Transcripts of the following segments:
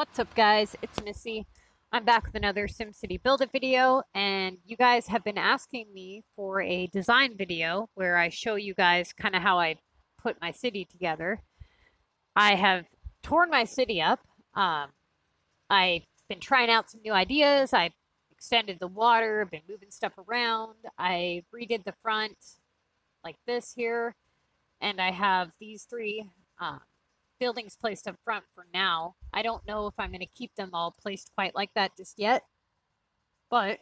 What's up guys, it's Missy. I'm back with another SimCity Build It video and you guys have been asking me for a design video where I show you guys kind of how I put my city together. I have torn my city up. Um, I've been trying out some new ideas. I extended the water, been moving stuff around. I redid the front like this here and I have these three um, buildings placed up front for now. I don't know if I'm going to keep them all placed quite like that just yet, but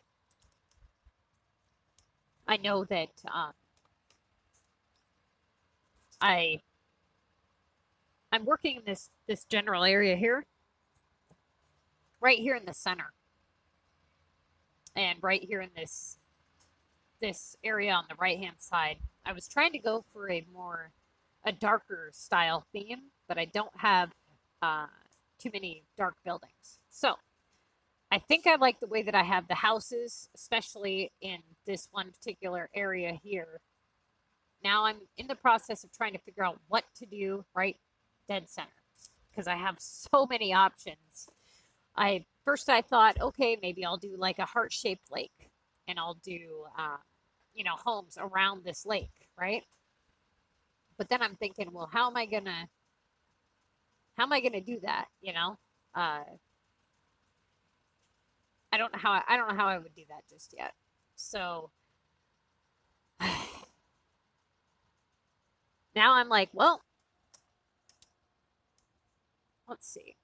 I know that um, I I'm working in this this general area here, right here in the center, and right here in this this area on the right hand side. I was trying to go for a more a darker style theme, but I don't have uh, too many dark buildings. So I think I like the way that I have the houses, especially in this one particular area here. Now I'm in the process of trying to figure out what to do right dead center because I have so many options. I first I thought, okay, maybe I'll do like a heart-shaped lake and I'll do, uh, you know, homes around this lake, right? But then I'm thinking, well, how am I gonna how am I gonna do that? You know? Uh I don't know how I, I don't know how I would do that just yet. So now I'm like, well, let's see.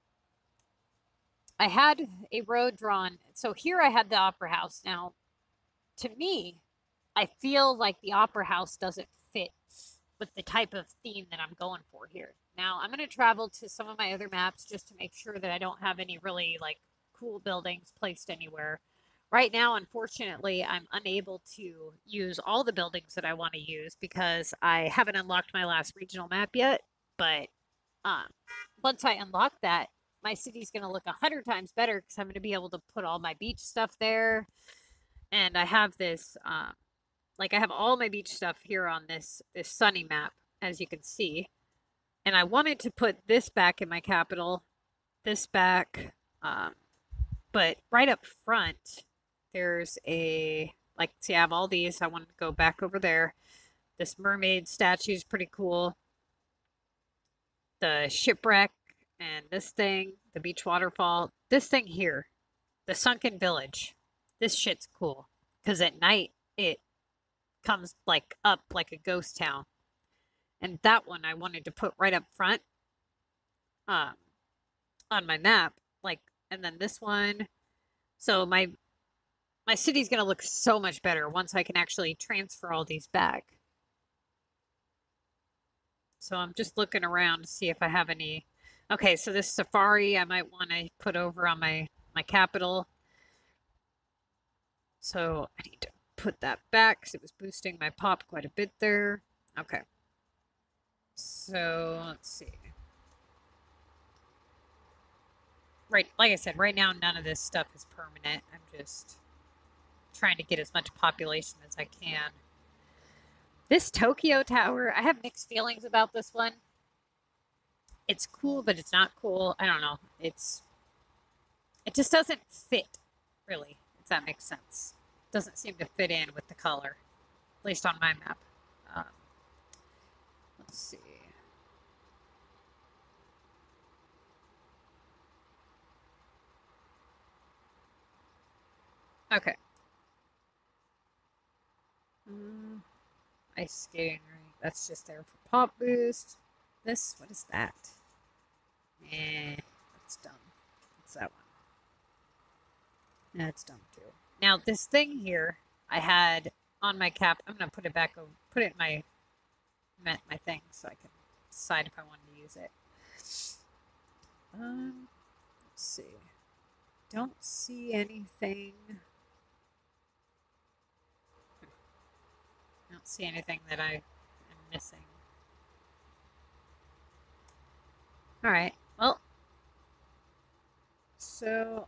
I had a road drawn. So here I had the opera house. Now, to me, I feel like the opera house doesn't with the type of theme that I'm going for here. Now, I'm going to travel to some of my other maps just to make sure that I don't have any really like cool buildings placed anywhere. Right now, unfortunately, I'm unable to use all the buildings that I want to use because I haven't unlocked my last regional map yet. But um, once I unlock that, my city's going to look a hundred times better because I'm going to be able to put all my beach stuff there. And I have this um, like I have all my beach stuff here on this this sunny map, as you can see. And I wanted to put this back in my capital, this back, um, but right up front, there's a, like, see, I have all these. I want to go back over there. This mermaid statue is pretty cool. The shipwreck and this thing, the beach waterfall, this thing here, the sunken village. This shit's cool because at night it comes like up like a ghost town. And that one I wanted to put right up front um, on my map. Like, and then this one. So my my city's going to look so much better once I can actually transfer all these back. So I'm just looking around to see if I have any. Okay, so this safari I might want to put over on my, my capital. So I need to put that back because it was boosting my pop quite a bit there. Okay. So, let's see. Right, like I said, right now none of this stuff is permanent. I'm just trying to get as much population as I can. This Tokyo Tower, I have mixed feelings about this one. It's cool, but it's not cool. I don't know. It's it just doesn't fit, really, if that makes sense doesn't seem to fit in with the color, at least on my map. Um, let's see. Okay. Um, ice skating rink. That's just there for pop boost. This, what is that? Eh, that's dumb. What's that one? That's dumb too. Now this thing here, I had on my cap. I'm gonna put it back. Over, put it in my my thing so I can decide if I want to use it. Um, let's see. Don't see anything. Don't see anything that I am missing. All right. Well, so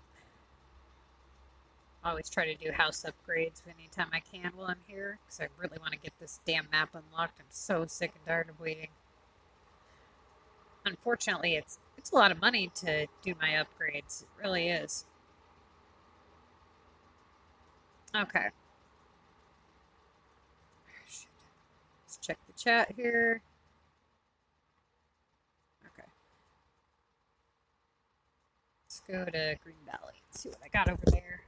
always try to do house upgrades anytime I can while I'm here because I really want to get this damn map unlocked. I'm so sick and tired of waiting. unfortunately, it's it's a lot of money to do my upgrades. It really is. Okay. Let's check the chat here. Okay. Let's go to Green Valley and see what I got over there.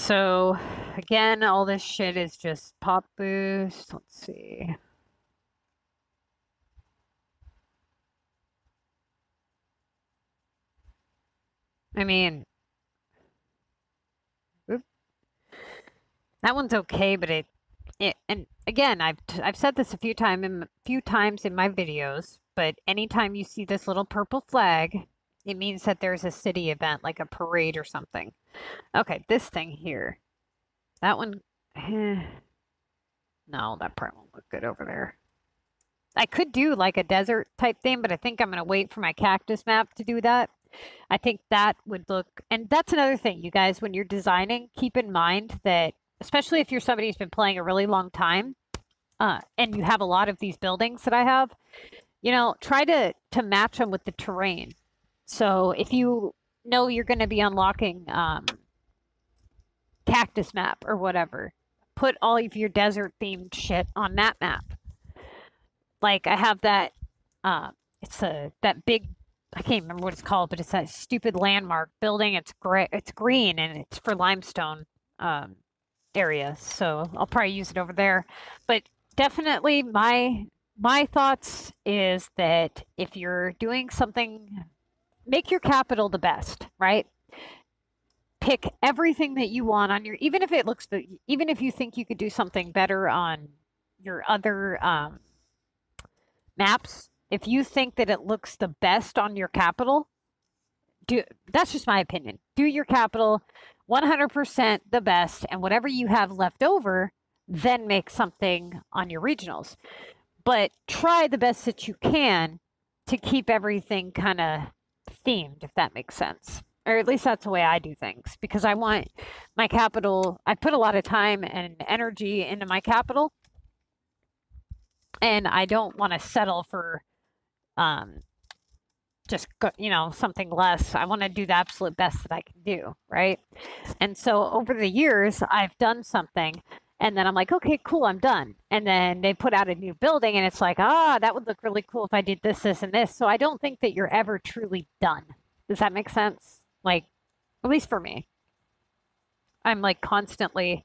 So again, all this shit is just pop boost. Let's see. I mean, that one's okay, but it, it, and again, I've I've said this a few time in few times in my videos, but anytime you see this little purple flag, it means that there's a city event, like a parade or something. Okay, this thing here, that one, eh, no, that part won't look good over there. I could do like a desert type thing, but I think I'm going to wait for my cactus map to do that. I think that would look, and that's another thing, you guys, when you're designing, keep in mind that, especially if you're somebody who's been playing a really long time, uh, and you have a lot of these buildings that I have, you know, try to to match them with the terrain. So if you know you're going to be unlocking um, cactus map or whatever, put all of your desert themed shit on that map. Like I have that, uh, it's a that big I can't remember what it's called, but it's that stupid landmark building. It's gray, it's green, and it's for limestone um, area. So I'll probably use it over there. But definitely, my my thoughts is that if you're doing something, make your capital the best, right? Pick everything that you want on your, even if it looks, the, even if you think you could do something better on your other um, maps if you think that it looks the best on your capital, do that's just my opinion. Do your capital 100% the best and whatever you have left over, then make something on your regionals. But try the best that you can to keep everything kind of themed if that makes sense. Or at least that's the way I do things because I want my capital I put a lot of time and energy into my capital and I don't want to settle for um, just you know something less i want to do the absolute best that i can do right and so over the years i've done something and then i'm like okay cool i'm done and then they put out a new building and it's like ah that would look really cool if i did this this and this so i don't think that you're ever truly done does that make sense like at least for me i'm like constantly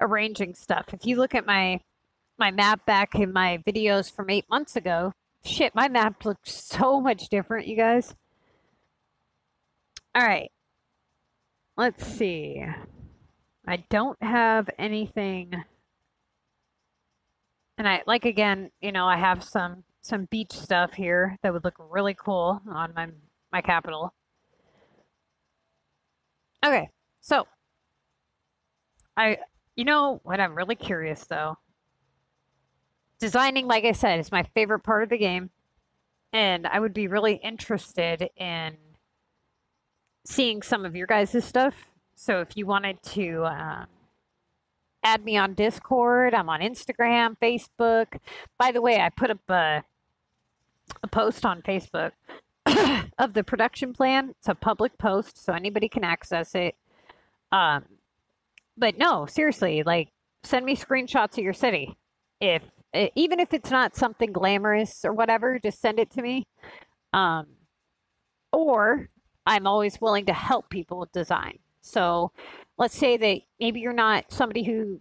arranging stuff if you look at my my map back in my videos from eight months ago Shit, my map looks so much different, you guys. All right. Let's see. I don't have anything. And I like again, you know, I have some some beach stuff here that would look really cool on my my capital. Okay. So I you know what I'm really curious though designing, like I said, is my favorite part of the game. And I would be really interested in seeing some of your guys' stuff. So if you wanted to um, add me on Discord, I'm on Instagram, Facebook. By the way, I put up a, a post on Facebook of the production plan. It's a public post, so anybody can access it. Um, but no, seriously, like send me screenshots of your city if even if it's not something glamorous or whatever, just send it to me. Um, or I'm always willing to help people with design. So let's say that maybe you're not somebody who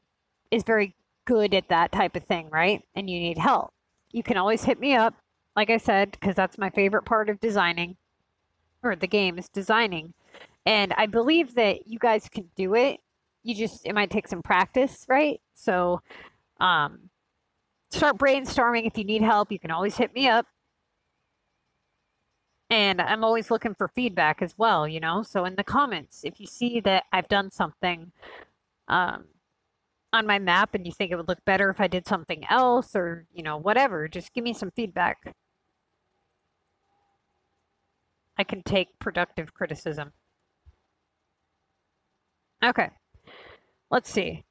is very good at that type of thing, right? And you need help. You can always hit me up, like I said, because that's my favorite part of designing or the game is designing. And I believe that you guys can do it. You just, it might take some practice, right? So, um, start brainstorming. If you need help, you can always hit me up. And I'm always looking for feedback as well, you know? So in the comments, if you see that I've done something um, on my map and you think it would look better if I did something else or, you know, whatever, just give me some feedback. I can take productive criticism. Okay. Let's see.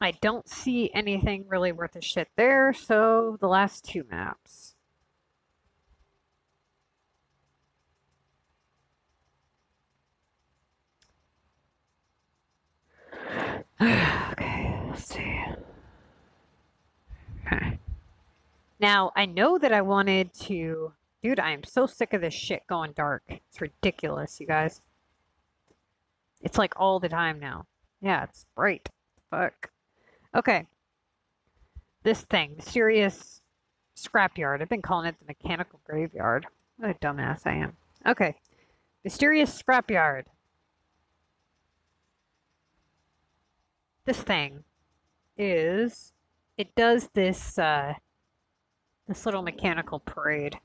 I don't see anything really worth a shit there, so the last two maps. Okay, let's see. Okay. Now, I know that I wanted to... Dude, I am so sick of this shit going dark. It's ridiculous, you guys. It's like all the time now. Yeah, it's bright. Fuck. Okay. This thing, the mysterious scrapyard. I've been calling it the mechanical graveyard. What a dumbass I am. Okay. Mysterious scrapyard. This thing is it does this uh this little mechanical parade.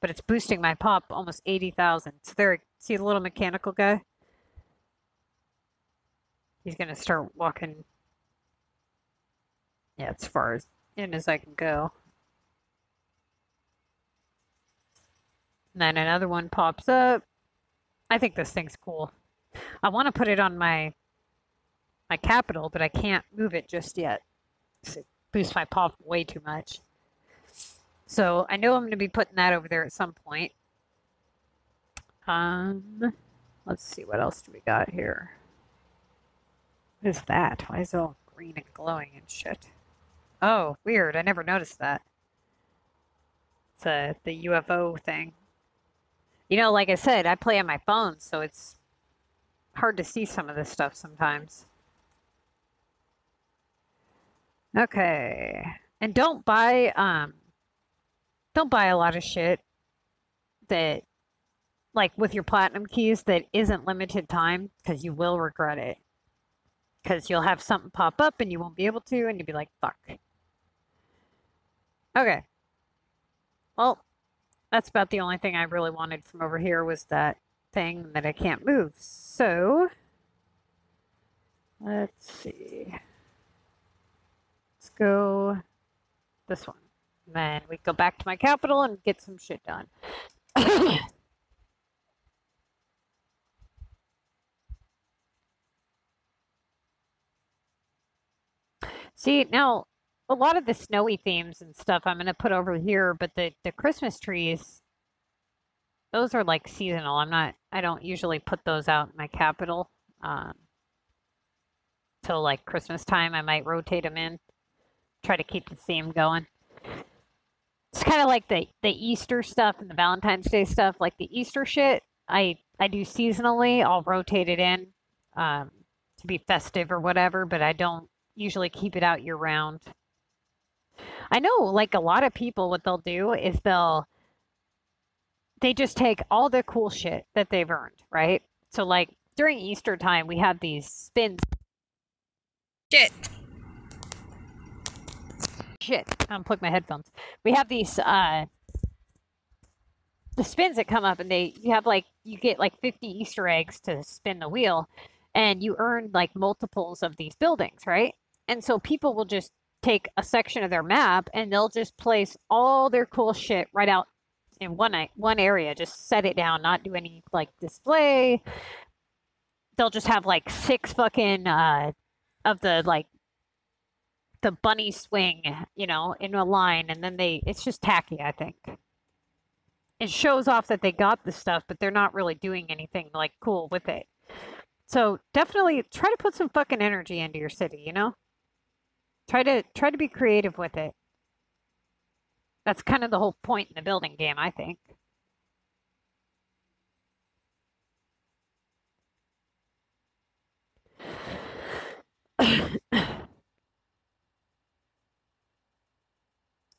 But it's boosting my pop almost 80,000. So there, see the little mechanical guy? He's going to start walking yeah, as far as in as I can go. And then another one pops up. I think this thing's cool. I want to put it on my my capital, but I can't move it just yet. It boosts my pop way too much. So I know I'm going to be putting that over there at some point. Um, let's see, what else do we got here? What is that? Why is it all green and glowing and shit? Oh, weird. I never noticed that. It's a, the UFO thing. You know, like I said, I play on my phone, so it's hard to see some of this stuff sometimes. Okay. And don't buy, um, don't buy a lot of shit that, like with your platinum keys, that isn't limited time, because you will regret it. Because you'll have something pop up and you won't be able to, and you'll be like, fuck. Okay. Well, that's about the only thing I really wanted from over here was that thing that I can't move. So, let's see. Go this one. And then we go back to my capital and get some shit done. See, now a lot of the snowy themes and stuff I'm going to put over here, but the, the Christmas trees, those are like seasonal. I'm not, I don't usually put those out in my capital. Um, till like Christmas time, I might rotate them in, try to keep the theme going. It's kind of like the, the Easter stuff and the Valentine's Day stuff. Like the Easter shit, I, I do seasonally. I'll rotate it in um, to be festive or whatever, but I don't usually keep it out year round. I know, like a lot of people, what they'll do is they'll they just take all the cool shit that they've earned, right? So, like during Easter time, we have these spins. Shit. Shit. I Unplug my headphones. We have these uh the spins that come up and they you have like you get like 50 Easter eggs to spin the wheel and you earn like multiples of these buildings, right? And so people will just take a section of their map and they'll just place all their cool shit right out in one one area. Just set it down, not do any like display. They'll just have like six fucking uh of the like the bunny swing, you know, in a line, and then they it's just tacky. I think it shows off that they got the stuff, but they're not really doing anything like cool with it. So definitely try to put some fucking energy into your city, you know. Try to try to be creative with it. That's kind of the whole point in the building game, I think.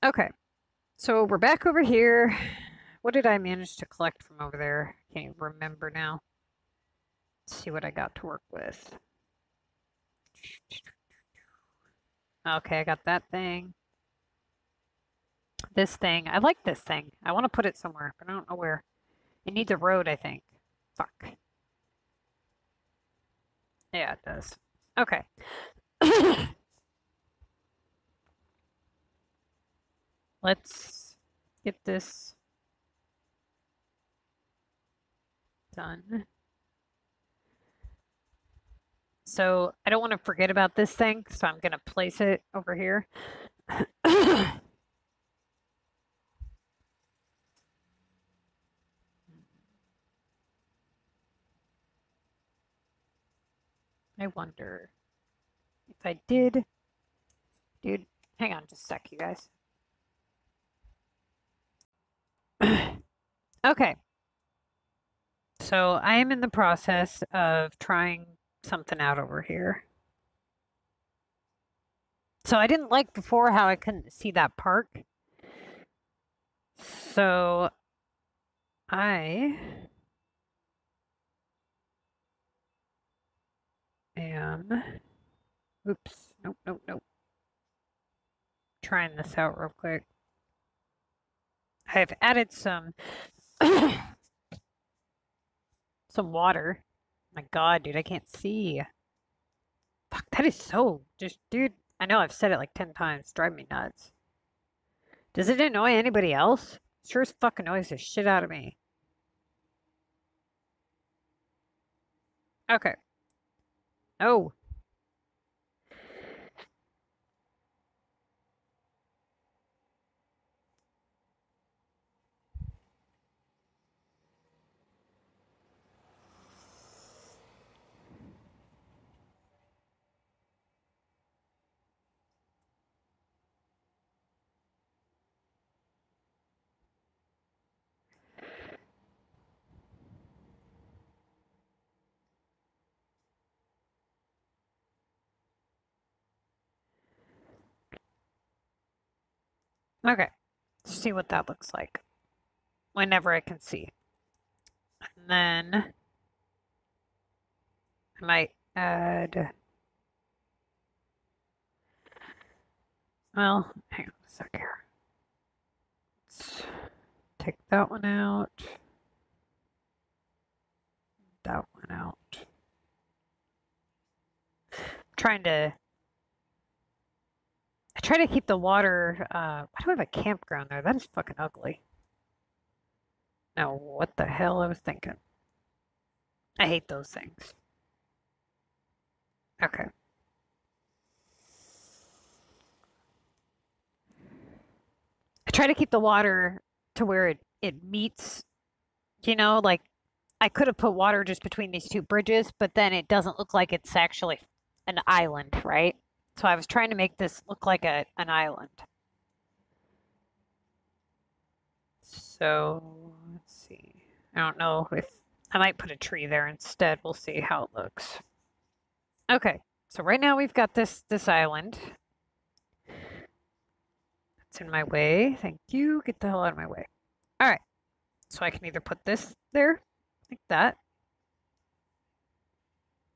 Okay. So we're back over here. What did I manage to collect from over there? Can't even remember now. Let's see what I got to work with. Okay, I got that thing. This thing. I like this thing. I want to put it somewhere, but I don't know where. It needs a road, I think. Fuck. Yeah, it does. Okay. Let's get this done. So I don't want to forget about this thing, so I'm going to place it over here. I wonder if I did. Dude, hang on just a sec, you guys. okay. So I am in the process of trying something out over here. So I didn't like before how I couldn't see that park. So I am, oops, nope, nope, nope. Trying this out real quick. I've added some some water. My god, dude, I can't see. Fuck, that is so just dude, I know I've said it like 10 times. Drive me nuts. Does it annoy anybody else? Sure as fuck annoys the shit out of me. Okay. Oh. Okay. Let's see what that looks like. Whenever I can see. And then I might add well, hang on a sec here. Let's take that one out. That one out. I'm trying to try to keep the water. Uh, why do I have a campground there? That is fucking ugly. Now, what the hell I was thinking? I hate those things. Okay. I try to keep the water to where it, it meets, you know, like I could have put water just between these two bridges, but then it doesn't look like it's actually an island, right? So I was trying to make this look like a, an island. So let's see. I don't know if I might put a tree there instead. We'll see how it looks. Okay, so right now we've got this this island. That's in my way. Thank you. Get the hell out of my way. All right. So I can either put this there like that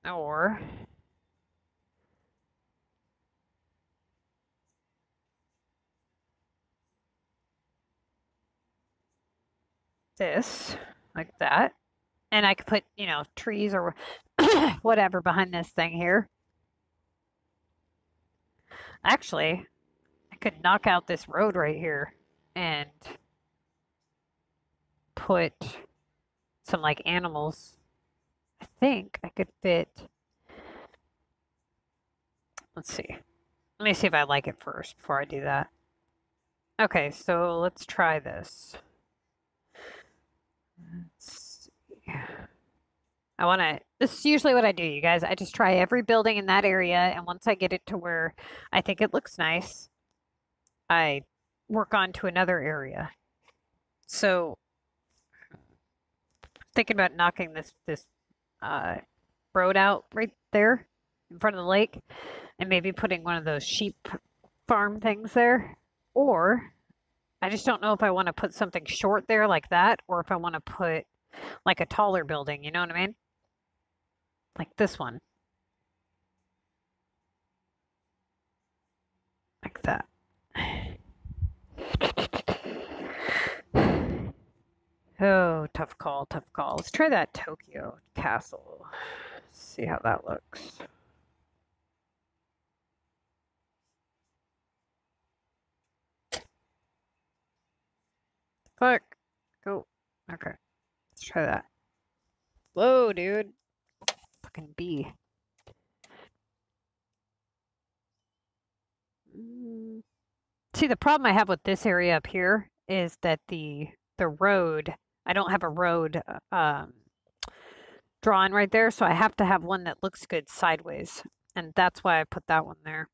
or this, like that. And I could put, you know, trees or whatever behind this thing here. Actually, I could knock out this road right here and put some like animals. I think I could fit. Let's see. Let me see if I like it first before I do that. Okay, so let's try this. Let's see. I want to, this is usually what I do, you guys. I just try every building in that area, and once I get it to where I think it looks nice, I work on to another area. So, thinking about knocking this, this uh, road out right there in front of the lake, and maybe putting one of those sheep farm things there. Or I just don't know if I want to put something short there like that or if I want to put like a taller building, you know what I mean? Like this one. Like that. Oh, tough call, tough call. Let's try that Tokyo castle. See how that looks. Click. Go. Okay. Let's try that. Whoa, dude. Fucking B. Mm. See, the problem I have with this area up here is that the the road, I don't have a road uh, um, drawn right there, so I have to have one that looks good sideways. And that's why I put that one there.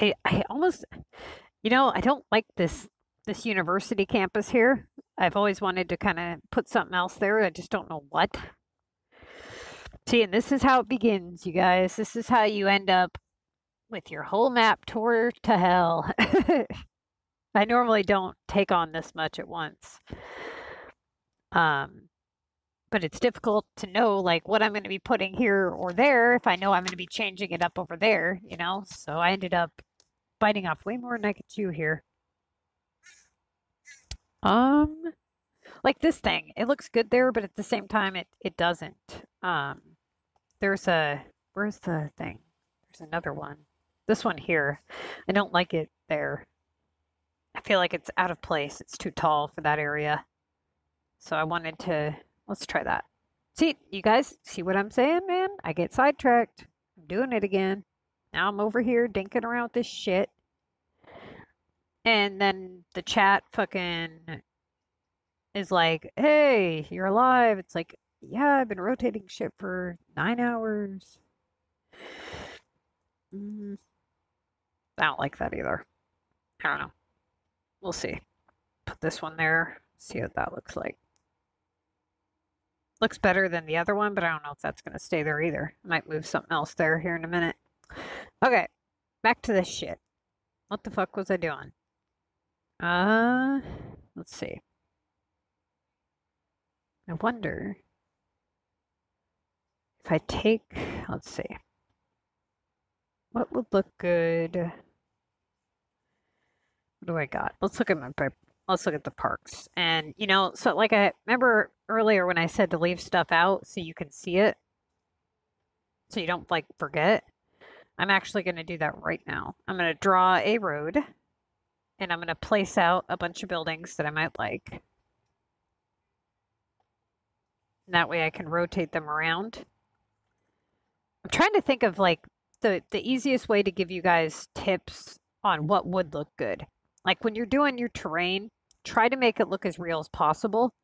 I, I almost, you know, I don't like this this university campus here. I've always wanted to kind of put something else there. I just don't know what. See, and this is how it begins, you guys. This is how you end up with your whole map tour to hell. I normally don't take on this much at once. Um, but it's difficult to know like what I'm going to be putting here or there if I know I'm going to be changing it up over there, you know? So I ended up biting off way more than I could chew here. Um, like this thing, it looks good there, but at the same time, it, it doesn't. Um, there's a, where's the thing? There's another one. This one here, I don't like it there. I feel like it's out of place. It's too tall for that area. So I wanted to, let's try that. See, you guys see what I'm saying, man? I get sidetracked. I'm doing it again. Now I'm over here dinking around with this shit. And then the chat fucking is like, hey, you're alive. It's like, yeah, I've been rotating shit for nine hours. Mm, I don't like that either. I don't know. We'll see. Put this one there. See what that looks like. Looks better than the other one, but I don't know if that's going to stay there either. I might move something else there here in a minute. Okay, back to this shit. What the fuck was I doing? Uh, let's see. I wonder if I take, let's see, what would look good? What do I got? Let's look at my, let's look at the parks. And, you know, so like I remember earlier when I said to leave stuff out so you can see it, so you don't like forget. I'm actually going to do that right now. I'm going to draw a road and I'm going to place out a bunch of buildings that I might like. And that way I can rotate them around. I'm trying to think of like the, the easiest way to give you guys tips on what would look good. Like when you're doing your terrain, try to make it look as real as possible.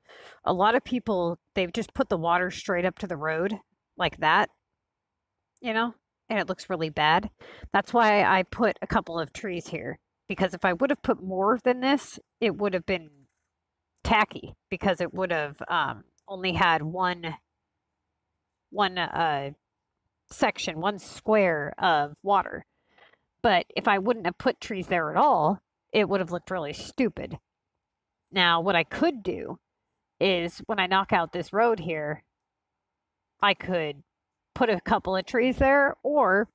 A lot of people, they've just put the water straight up to the road like that, you know, and it looks really bad. That's why I put a couple of trees here because if I would have put more than this, it would have been tacky because it would have um, only had one one uh, section, one square of water. But if I wouldn't have put trees there at all, it would have looked really stupid. Now, what I could do is when I knock out this road here, I could put a couple of trees there or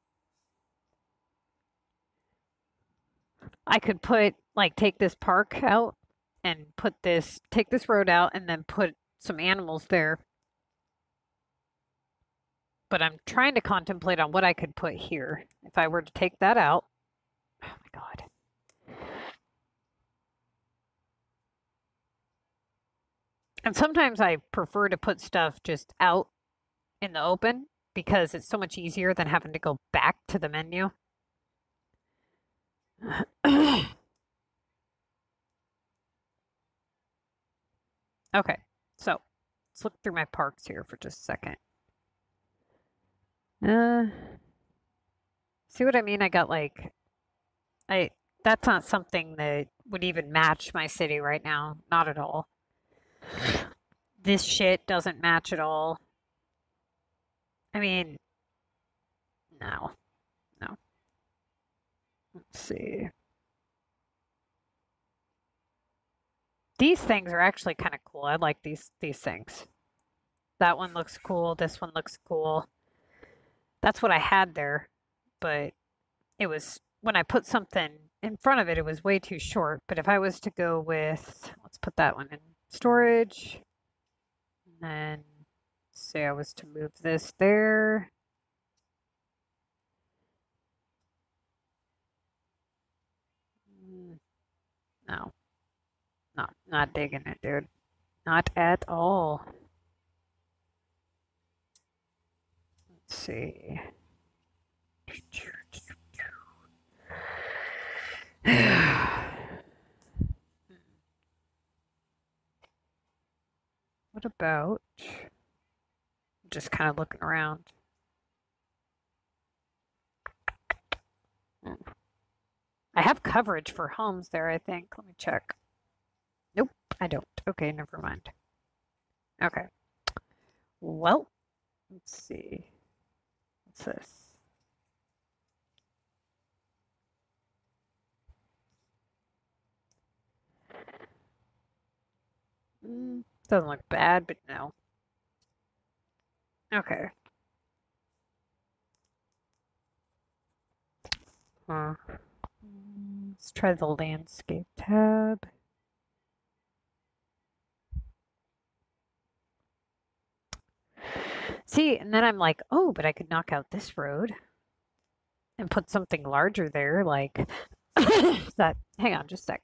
I could put like take this park out and put this take this road out and then put some animals there. But I'm trying to contemplate on what I could put here. If I were to take that out. Oh my god. And sometimes I prefer to put stuff just out in the open because it's so much easier than having to go back to the menu. okay, so let's look through my parks here for just a second. Uh, see what I mean? I got like, I that's not something that would even match my city right now. Not at all. This shit doesn't match at all. I mean, no. See. These things are actually kind of cool. I like these these things. That one looks cool. This one looks cool. That's what I had there, but it was when I put something in front of it, it was way too short. But if I was to go with, let's put that one in storage, and then say I was to move this there, No. No, not digging it, dude. Not at all. Let's see. what about just kind of looking around? Hmm. I have coverage for homes there, I think. Let me check. Nope, I don't. Okay, never mind. Okay. Well, let's see. What's this? Mm, doesn't look bad, but no. Okay. Huh. Let's try the landscape tab. See, and then I'm like, oh, but I could knock out this road and put something larger there, like that. Hang on, just a sec.